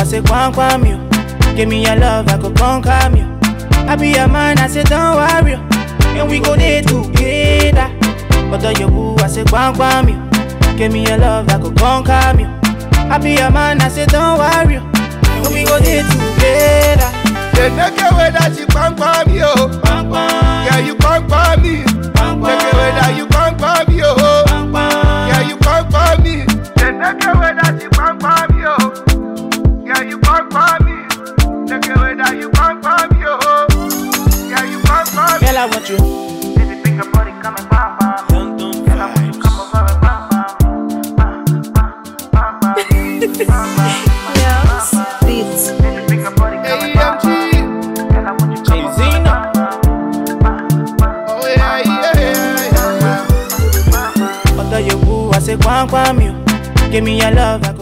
I say quam quam you. Give me your love, I go conquer you. I be your man, I say don't worry. And we go there together. But do you boo, I say quam quam you. Give me your love, I go conquer you. I be your man, I say don't worry. And we go there together. The nigga way that you come for me, oh. Quam quam. Yeah, you come for me. Quam, quam. Nigga way that you come for me, oh. Quam quam. Yeah, you come for me. The nigga way I want you. Baby, bring oh, your body, come and bam bam. Dun, dun, I want you come over and bam bam. Bam, bam, bam, bam, Oh, say quam quam you. Give me your love, I